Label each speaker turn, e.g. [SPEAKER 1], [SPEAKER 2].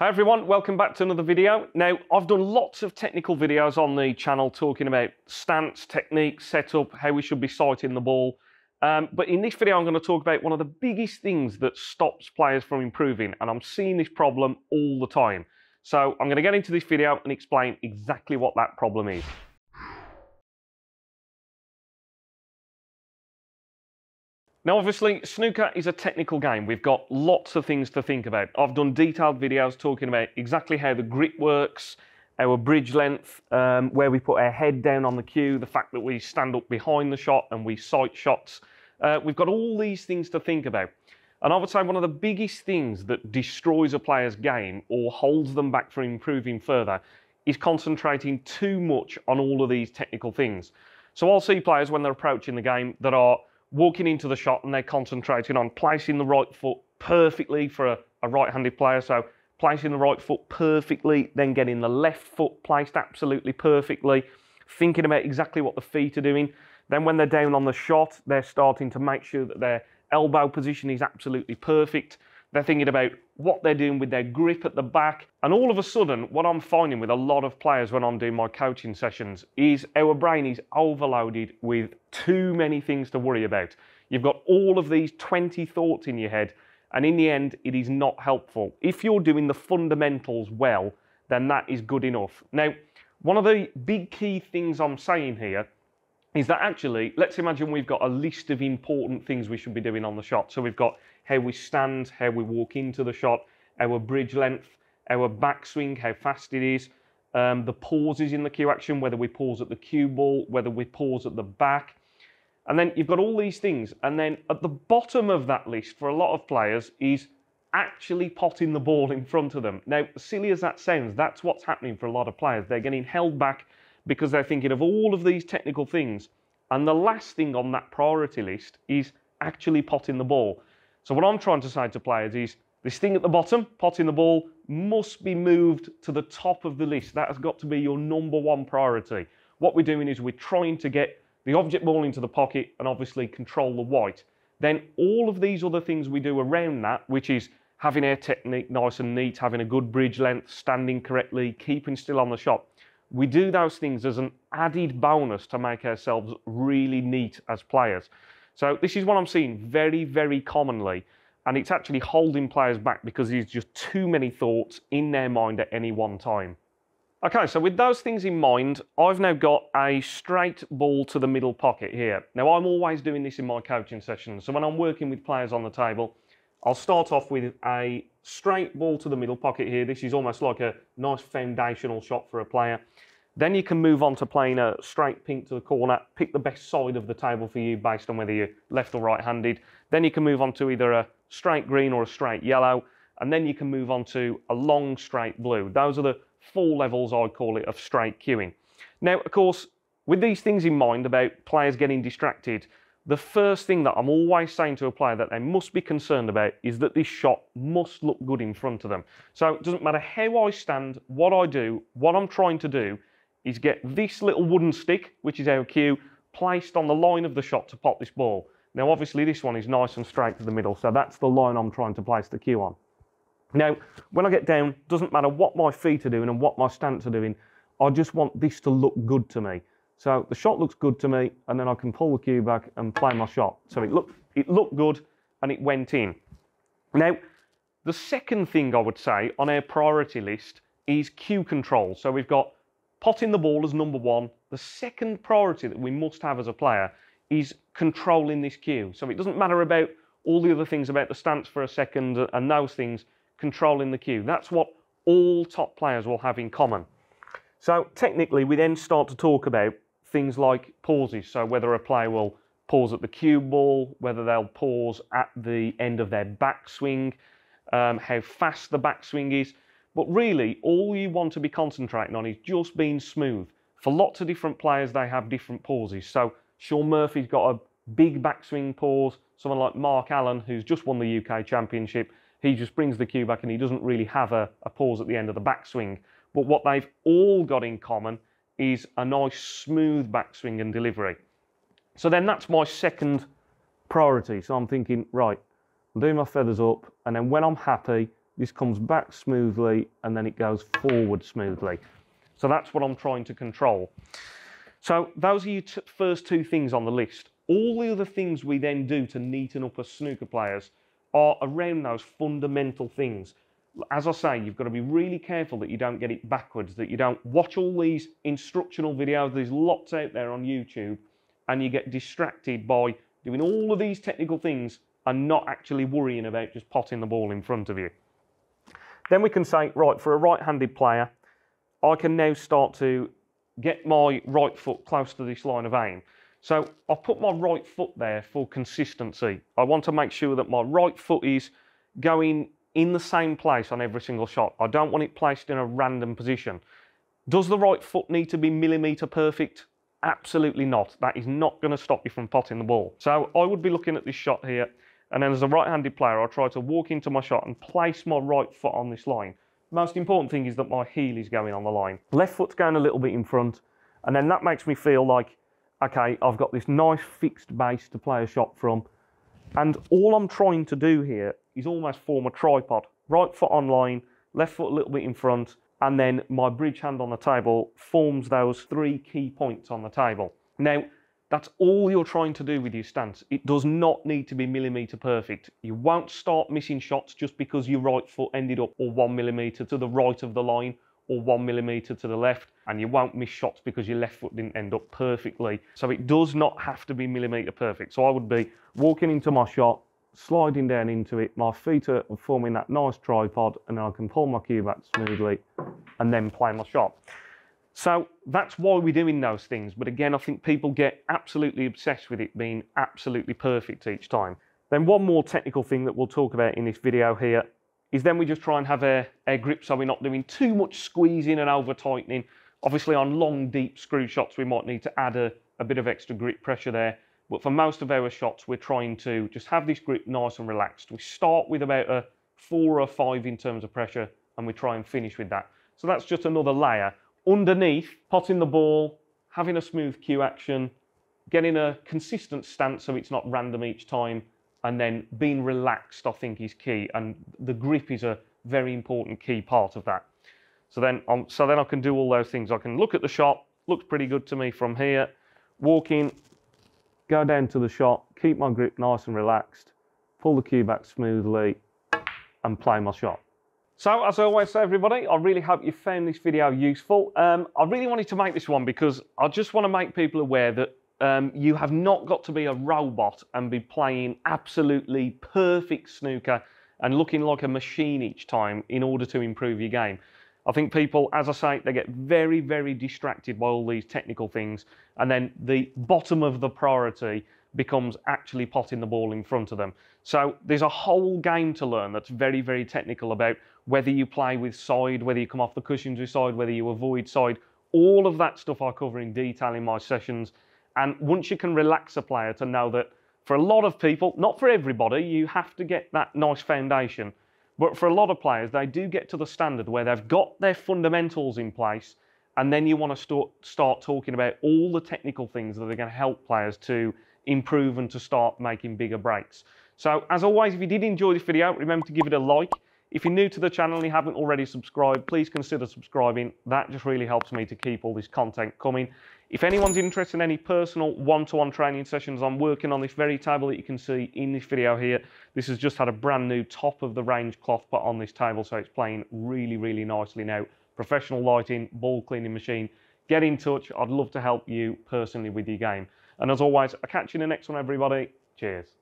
[SPEAKER 1] Hi everyone, welcome back to another video. Now, I've done lots of technical videos on the channel talking about stance, technique, setup, how we should be sighting the ball. Um, but in this video, I'm going to talk about one of the biggest things that stops players from improving, and I'm seeing this problem all the time. So I'm going to get into this video and explain exactly what that problem is. Now, obviously, snooker is a technical game. We've got lots of things to think about. I've done detailed videos talking about exactly how the grip works, our bridge length, um, where we put our head down on the cue, the fact that we stand up behind the shot and we sight shots. Uh, we've got all these things to think about. And I would say one of the biggest things that destroys a player's game or holds them back from improving further is concentrating too much on all of these technical things. So I'll see players when they're approaching the game that are walking into the shot and they're concentrating on placing the right foot perfectly for a, a right-handed player. So placing the right foot perfectly, then getting the left foot placed absolutely perfectly, thinking about exactly what the feet are doing. Then when they're down on the shot, they're starting to make sure that their elbow position is absolutely perfect. They're thinking about what they're doing with their grip at the back. And all of a sudden, what I'm finding with a lot of players when I'm doing my coaching sessions is our brain is overloaded with too many things to worry about. You've got all of these 20 thoughts in your head, and in the end, it is not helpful. If you're doing the fundamentals well, then that is good enough. Now, one of the big key things I'm saying here is that actually, let's imagine we've got a list of important things we should be doing on the shot. So we've got how we stand, how we walk into the shot, our bridge length, our backswing, how fast it is, um, the pauses in the cue action, whether we pause at the cue ball, whether we pause at the back. And then you've got all these things. And then at the bottom of that list for a lot of players is actually potting the ball in front of them. Now, silly as that sounds, that's what's happening for a lot of players. They're getting held back because they're thinking of all of these technical things. And the last thing on that priority list is actually potting the ball. So what I'm trying to say to players is this thing at the bottom, potting the ball, must be moved to the top of the list. That has got to be your number one priority. What we're doing is we're trying to get the object ball into the pocket and obviously control the white. Then all of these other things we do around that, which is having our technique nice and neat, having a good bridge length, standing correctly, keeping still on the shot. We do those things as an added bonus to make ourselves really neat as players. So this is what I'm seeing very, very commonly. And it's actually holding players back because there's just too many thoughts in their mind at any one time. Okay, so with those things in mind, I've now got a straight ball to the middle pocket here. Now, I'm always doing this in my coaching sessions. So when I'm working with players on the table, I'll start off with a straight ball to the middle pocket here. This is almost like a nice foundational shot for a player. Then you can move on to playing a straight pink to the corner, pick the best side of the table for you based on whether you're left or right handed. Then you can move on to either a straight green or a straight yellow, and then you can move on to a long straight blue. Those are the four levels, I'd call it, of straight cueing. Now, of course, with these things in mind about players getting distracted, the first thing that I'm always saying to a player that they must be concerned about is that this shot must look good in front of them. So it doesn't matter how I stand, what I do, what I'm trying to do, is get this little wooden stick, which is our cue, placed on the line of the shot to pop this ball. Now, obviously, this one is nice and straight to the middle, so that's the line I'm trying to place the cue on. Now, when I get down, doesn't matter what my feet are doing and what my stance are doing, I just want this to look good to me. So the shot looks good to me, and then I can pull the cue back and play my shot. So it looked, it looked good, and it went in. Now, the second thing I would say on our priority list is cue control. So we've got potting the ball as number one. The second priority that we must have as a player is controlling this cue. So it doesn't matter about all the other things about the stance for a second and those things, controlling the cue. That's what all top players will have in common. So technically, we then start to talk about things like pauses. So whether a player will pause at the cue ball, whether they'll pause at the end of their backswing, um, how fast the backswing is. But really, all you want to be concentrating on is just being smooth. For lots of different players, they have different pauses. So Shaun Murphy's got a big backswing pause. Someone like Mark Allen, who's just won the UK Championship, he just brings the cue back and he doesn't really have a, a pause at the end of the backswing. But what they've all got in common is a nice smooth backswing and delivery. So then that's my second priority. So I'm thinking, right, I'm doing my feathers up, and then when I'm happy, this comes back smoothly and then it goes forward smoothly. So that's what I'm trying to control. So those are your first two things on the list. All the other things we then do to neaten up as snooker players are around those fundamental things. As I say, you've got to be really careful that you don't get it backwards, that you don't watch all these instructional videos, there's lots out there on YouTube, and you get distracted by doing all of these technical things and not actually worrying about just potting the ball in front of you. Then we can say, right, for a right-handed player, I can now start to get my right foot close to this line of aim. So I've put my right foot there for consistency. I want to make sure that my right foot is going in the same place on every single shot. I don't want it placed in a random position. Does the right foot need to be millimetre perfect? Absolutely not. That is not going to stop you from potting the ball. So I would be looking at this shot here, and then as a right-handed player, I try to walk into my shot and place my right foot on this line. Most important thing is that my heel is going on the line. Left foot's going a little bit in front, and then that makes me feel like, okay, I've got this nice fixed base to play a shot from, and all I'm trying to do here is almost form a tripod. Right foot on line, left foot a little bit in front, and then my bridge hand on the table forms those three key points on the table. Now, that's all you're trying to do with your stance. It does not need to be millimetre perfect. You won't start missing shots just because your right foot ended up or one millimetre to the right of the line or one millimetre to the left, and you won't miss shots because your left foot didn't end up perfectly. So it does not have to be millimetre perfect. So I would be walking into my shot, sliding down into it, my feet are forming that nice tripod, and I can pull my cue back smoothly and then play my shot. So that's why we're doing those things. But again, I think people get absolutely obsessed with it being absolutely perfect each time. Then one more technical thing that we'll talk about in this video here is then we just try and have a, a grip so we're not doing too much squeezing and over tightening. Obviously on long, deep screw shots, we might need to add a, a bit of extra grip pressure there. But for most of our shots, we're trying to just have this grip nice and relaxed. We start with about a four or five in terms of pressure, and we try and finish with that. So that's just another layer. Underneath, potting the ball, having a smooth cue action, getting a consistent stance so it's not random each time, and then being relaxed, I think, is key. And the grip is a very important key part of that. So then, um, so then I can do all those things. I can look at the shot, looks pretty good to me from here, walking, go down to the shot, keep my grip nice and relaxed, pull the cue back smoothly, and play my shot. So, as always say, everybody, I really hope you found this video useful. Um, I really wanted to make this one because I just want to make people aware that um, you have not got to be a robot and be playing absolutely perfect snooker and looking like a machine each time in order to improve your game. I think people, as I say, they get very, very distracted by all these technical things, and then the bottom of the priority becomes actually potting the ball in front of them. So there's a whole game to learn that's very, very technical about whether you play with side, whether you come off the cushions with side, whether you avoid side. All of that stuff I cover in detail in my sessions. And once you can relax a player to know that for a lot of people, not for everybody, you have to get that nice foundation. But for a lot of players, they do get to the standard where they've got their fundamentals in place, and then you want to start, start talking about all the technical things that are going to help players to improve and to start making bigger breaks. So as always, if you did enjoy this video, remember to give it a like. If you're new to the channel and you haven't already subscribed, please consider subscribing. That just really helps me to keep all this content coming. If anyone's interested in any personal one-to-one -one training sessions, I'm working on this very table that you can see in this video here. This has just had a brand new top of the range cloth put on this table, so it's playing really, really nicely now. Professional lighting, ball cleaning machine. Get in touch. I'd love to help you personally with your game. And as always, I'll catch you in the next one, everybody. Cheers.